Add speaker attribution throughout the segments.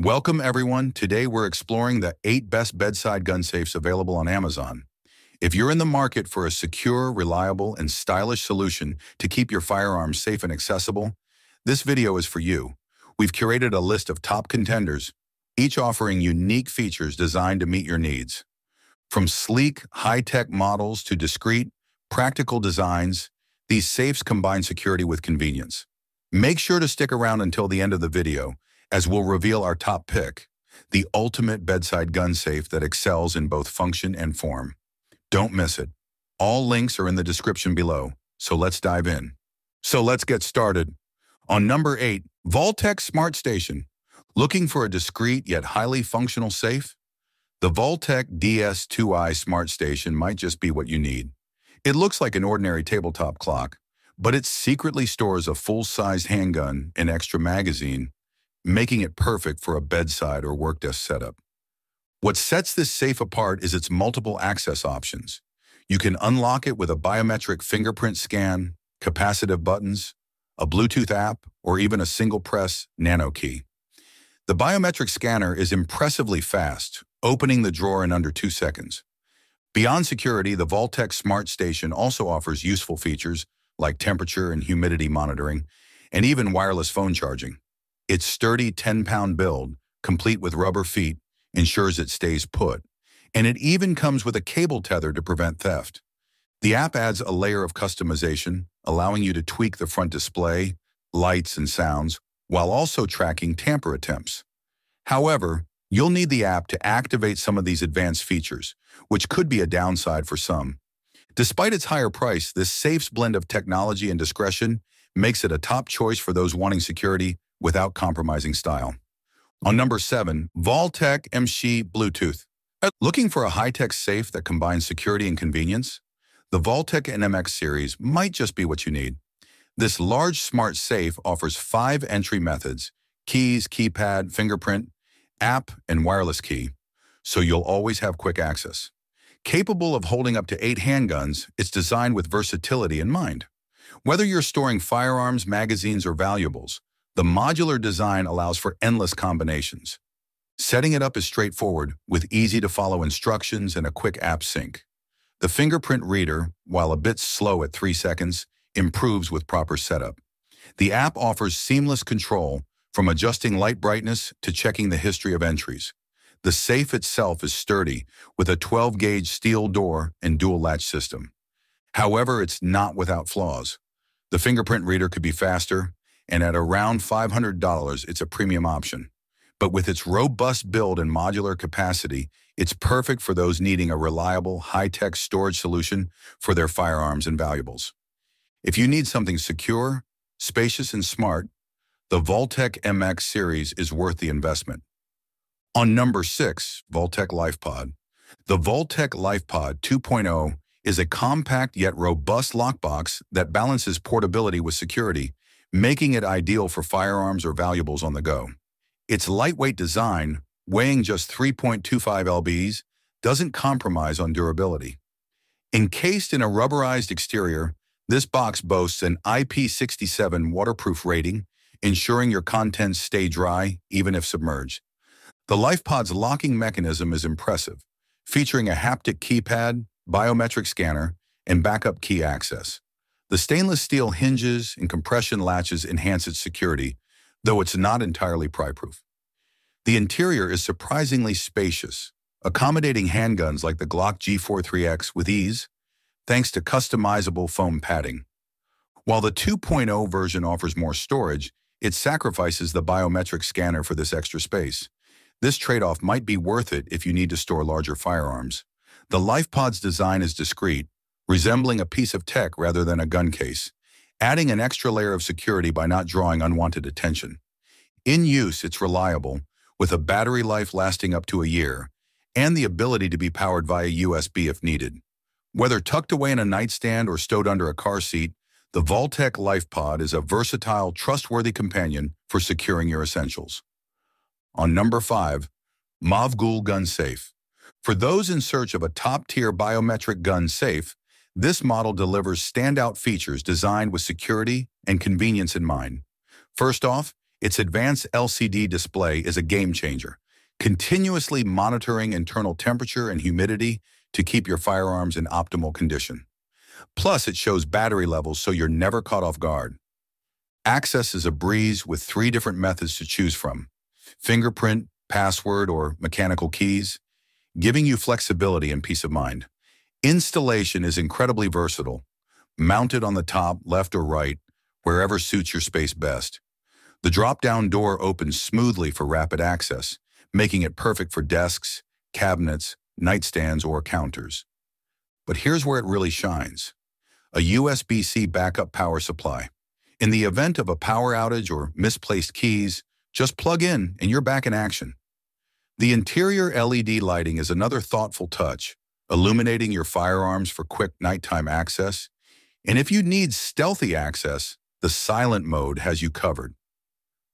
Speaker 1: Welcome everyone. Today we're exploring the eight best bedside gun safes available on Amazon. If you're in the market for a secure, reliable, and stylish solution to keep your firearms safe and accessible, this video is for you. We've curated a list of top contenders, each offering unique features designed to meet your needs. From sleek, high-tech models to discreet, practical designs, these safes combine security with convenience. Make sure to stick around until the end of the video as we'll reveal our top pick, the ultimate bedside gun safe that excels in both function and form. Don't miss it. All links are in the description below, so let's dive in. So let's get started. On number 8, Vaultek Smart Station. Looking for a discreet yet highly functional safe? The Vaultek DS2i Smart Station might just be what you need. It looks like an ordinary tabletop clock, but it secretly stores a full-sized handgun, an extra magazine, making it perfect for a bedside or work desk setup. What sets this safe apart is its multiple access options. You can unlock it with a biometric fingerprint scan, capacitive buttons, a Bluetooth app, or even a single press nano key. The biometric scanner is impressively fast, opening the drawer in under two seconds. Beyond security, the Vaultek Smart Station also offers useful features like temperature and humidity monitoring, and even wireless phone charging. Its sturdy 10-pound build, complete with rubber feet, ensures it stays put, and it even comes with a cable tether to prevent theft. The app adds a layer of customization, allowing you to tweak the front display, lights, and sounds, while also tracking tamper attempts. However, you'll need the app to activate some of these advanced features, which could be a downside for some. Despite its higher price, this safe's blend of technology and discretion makes it a top choice for those wanting security without compromising style. On number seven, Vaultek MC Bluetooth. Uh, looking for a high-tech safe that combines security and convenience? The Vaultek NMX series might just be what you need. This large smart safe offers five entry methods, keys, keypad, fingerprint, app, and wireless key, so you'll always have quick access. Capable of holding up to eight handguns, it's designed with versatility in mind. Whether you're storing firearms, magazines, or valuables, the modular design allows for endless combinations. Setting it up is straightforward, with easy-to-follow instructions and a quick app sync. The fingerprint reader, while a bit slow at 3 seconds, improves with proper setup. The app offers seamless control, from adjusting light brightness to checking the history of entries. The safe itself is sturdy, with a 12-gauge steel door and dual-latch system. However, it's not without flaws. The fingerprint reader could be faster, and at around $500, it's a premium option. But with its robust build and modular capacity, it's perfect for those needing a reliable, high-tech storage solution for their firearms and valuables. If you need something secure, spacious, and smart, the Vaultek MX series is worth the investment. On number 6, Vaultek LifePod. The Vaultek LifePod 2.0 is a compact yet robust lockbox that balances portability with security making it ideal for firearms or valuables on the go. Its lightweight design, weighing just 3.25 lbs, doesn't compromise on durability. Encased in a rubberized exterior, this box boasts an IP67 waterproof rating, ensuring your contents stay dry even if submerged. The LifePod's locking mechanism is impressive, featuring a haptic keypad, biometric scanner, and backup key access. The stainless steel hinges and compression latches enhance its security, though it's not entirely pry-proof. The interior is surprisingly spacious, accommodating handguns like the Glock G43X with ease, thanks to customizable foam padding. While the 2.0 version offers more storage, it sacrifices the biometric scanner for this extra space. This trade-off might be worth it if you need to store larger firearms. The LifePod's design is discreet, resembling a piece of tech rather than a gun case, adding an extra layer of security by not drawing unwanted attention. In use, it's reliable, with a battery life lasting up to a year, and the ability to be powered via USB if needed. Whether tucked away in a nightstand or stowed under a car seat, the Vaultek LifePod is a versatile, trustworthy companion for securing your essentials. On number 5, Movgul Gun Safe. For those in search of a top-tier biometric gun safe, this model delivers standout features designed with security and convenience in mind. First off, its advanced LCD display is a game changer, continuously monitoring internal temperature and humidity to keep your firearms in optimal condition. Plus, it shows battery levels so you're never caught off guard. Access is a breeze with three different methods to choose from. Fingerprint, password, or mechanical keys, giving you flexibility and peace of mind. Installation is incredibly versatile, mounted on the top, left or right, wherever suits your space best. The drop-down door opens smoothly for rapid access, making it perfect for desks, cabinets, nightstands, or counters. But here's where it really shines. A USB-C backup power supply. In the event of a power outage or misplaced keys, just plug in and you're back in action. The interior LED lighting is another thoughtful touch, illuminating your firearms for quick nighttime access. And if you need stealthy access, the silent mode has you covered.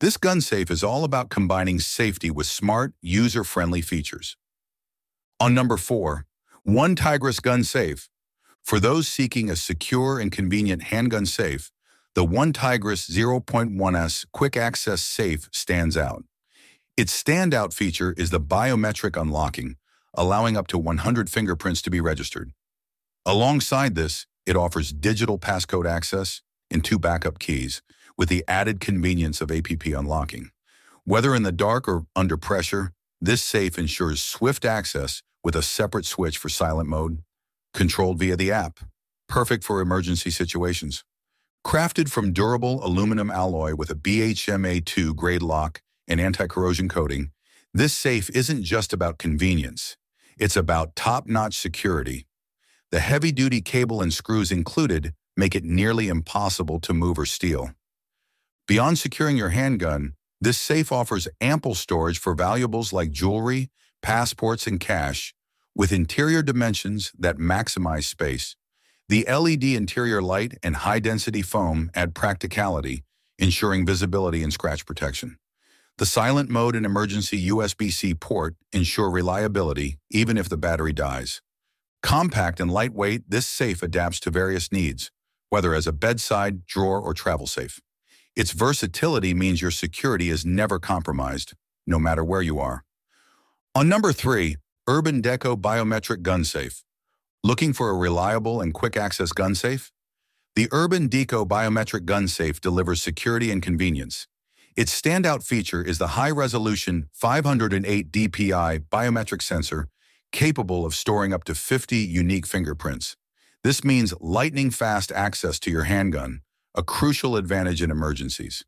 Speaker 1: This gun safe is all about combining safety with smart, user-friendly features. On number four, OneTigris Gun Safe. For those seeking a secure and convenient handgun safe, the OneTigris 0.1S Quick Access Safe stands out. Its standout feature is the biometric unlocking, allowing up to 100 fingerprints to be registered. Alongside this, it offers digital passcode access and two backup keys, with the added convenience of APP unlocking. Whether in the dark or under pressure, this safe ensures swift access with a separate switch for silent mode, controlled via the app, perfect for emergency situations. Crafted from durable aluminum alloy with a BHMA2 grade lock and anti-corrosion coating, this safe isn't just about convenience. It's about top-notch security. The heavy-duty cable and screws included make it nearly impossible to move or steal. Beyond securing your handgun, this safe offers ample storage for valuables like jewelry, passports, and cash, with interior dimensions that maximize space. The LED interior light and high-density foam add practicality, ensuring visibility and scratch protection. The silent mode and emergency USB-C port ensure reliability even if the battery dies. Compact and lightweight, this safe adapts to various needs, whether as a bedside, drawer, or travel safe. Its versatility means your security is never compromised, no matter where you are. On number three, Urban Deco Biometric Gun Safe. Looking for a reliable and quick access gun safe? The Urban Deco Biometric Gun Safe delivers security and convenience. Its standout feature is the high-resolution 508 DPI biometric sensor capable of storing up to 50 unique fingerprints. This means lightning-fast access to your handgun, a crucial advantage in emergencies.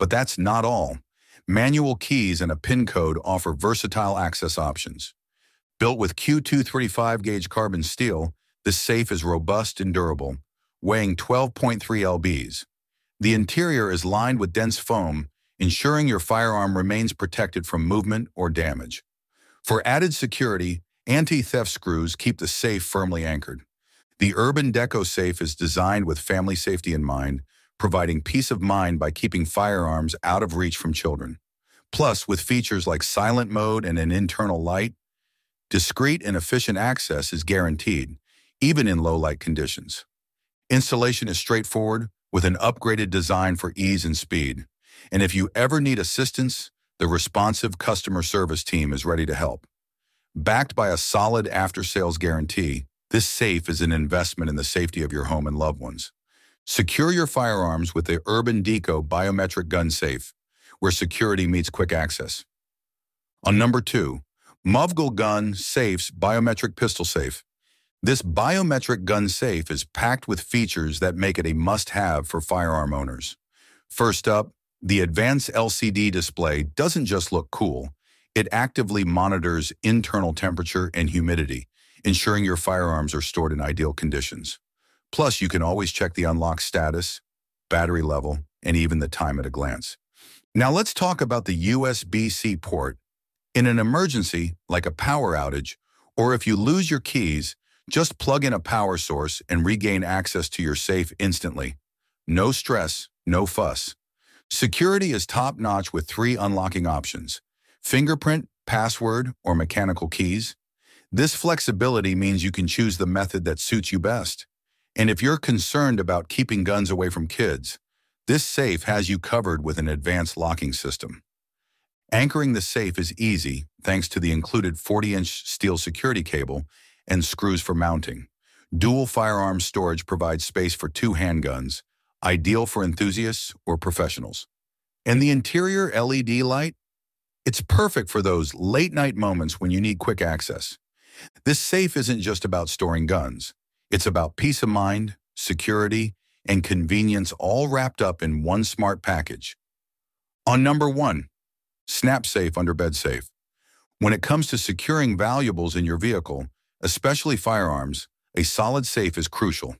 Speaker 1: But that's not all. Manual keys and a PIN code offer versatile access options. Built with Q235 gauge carbon steel, this safe is robust and durable, weighing 12.3 lbs. The interior is lined with dense foam, ensuring your firearm remains protected from movement or damage. For added security, anti-theft screws keep the safe firmly anchored. The Urban Deco Safe is designed with family safety in mind, providing peace of mind by keeping firearms out of reach from children. Plus, with features like silent mode and an internal light, discreet and efficient access is guaranteed, even in low light conditions. Installation is straightforward, with an upgraded design for ease and speed. And if you ever need assistance, the responsive customer service team is ready to help. Backed by a solid after-sales guarantee, this safe is an investment in the safety of your home and loved ones. Secure your firearms with the Urban Deco Biometric Gun Safe, where security meets quick access. On number two, Movgul Gun Safe's Biometric Pistol Safe. This biometric gun safe is packed with features that make it a must-have for firearm owners. First up, the advanced LCD display doesn't just look cool, it actively monitors internal temperature and humidity, ensuring your firearms are stored in ideal conditions. Plus, you can always check the unlock status, battery level, and even the time at a glance. Now let's talk about the USB-C port. In an emergency, like a power outage, or if you lose your keys, just plug in a power source and regain access to your safe instantly. No stress, no fuss. Security is top-notch with three unlocking options, fingerprint, password, or mechanical keys. This flexibility means you can choose the method that suits you best. And if you're concerned about keeping guns away from kids, This safe has you covered with an advanced locking system. Anchoring the safe is easy thanks to the included 40-inch steel security cable and screws for mounting. Dual firearm storage provides space for two handguns, ideal for enthusiasts or professionals. And the interior LED light? It's perfect for those late-night moments when you need quick access. This safe isn't just about storing guns. It's about peace of mind, security, and convenience all wrapped up in one smart package. On number one, SnapSafe under bed safe. When it comes to securing valuables in your vehicle, especially firearms, a solid safe is crucial.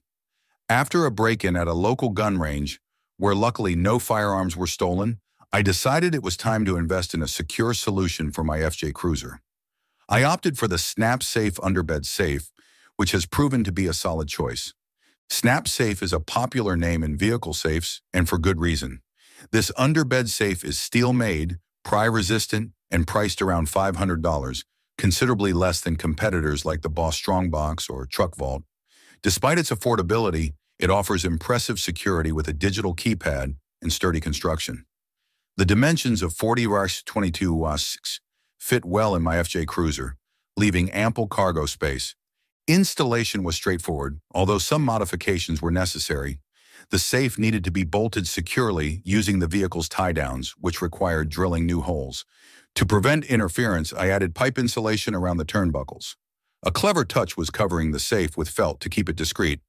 Speaker 1: After a break-in at a local gun range, where luckily no firearms were stolen, I decided it was time to invest in a secure solution for my FJ Cruiser. I opted for the SnapSafe Underbed Safe, which has proven to be a solid choice. SnapSafe is a popular name in vehicle safes, and for good reason. This underbed safe is steel-made, pry-resistant, and priced around $500, considerably less than competitors like the Boss Strongbox or Truck Vault. Despite its affordability, it offers impressive security with a digital keypad and sturdy construction. The dimensions of 40 22 6 fit well in my FJ Cruiser, leaving ample cargo space. Installation was straightforward, although some modifications were necessary. The safe needed to be bolted securely using the vehicle's tie-downs, which required drilling new holes. To prevent interference, I added pipe insulation around the turnbuckles. A clever touch was covering the safe with felt to keep it discreet.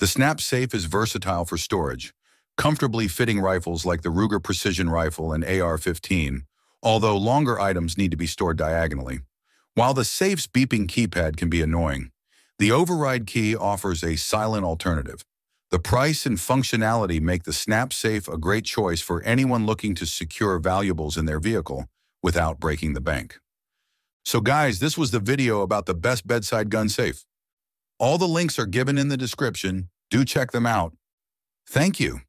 Speaker 1: The SnapSafe is versatile for storage, comfortably fitting rifles like the Ruger Precision Rifle and AR-15, although longer items need to be stored diagonally. While the safe's beeping keypad can be annoying, the override key offers a silent alternative. The price and functionality make the SnapSafe a great choice for anyone looking to secure valuables in their vehicle without breaking the bank. So guys, this was the video about the best bedside gun safe. All the links are given in the description. Do check them out. Thank you.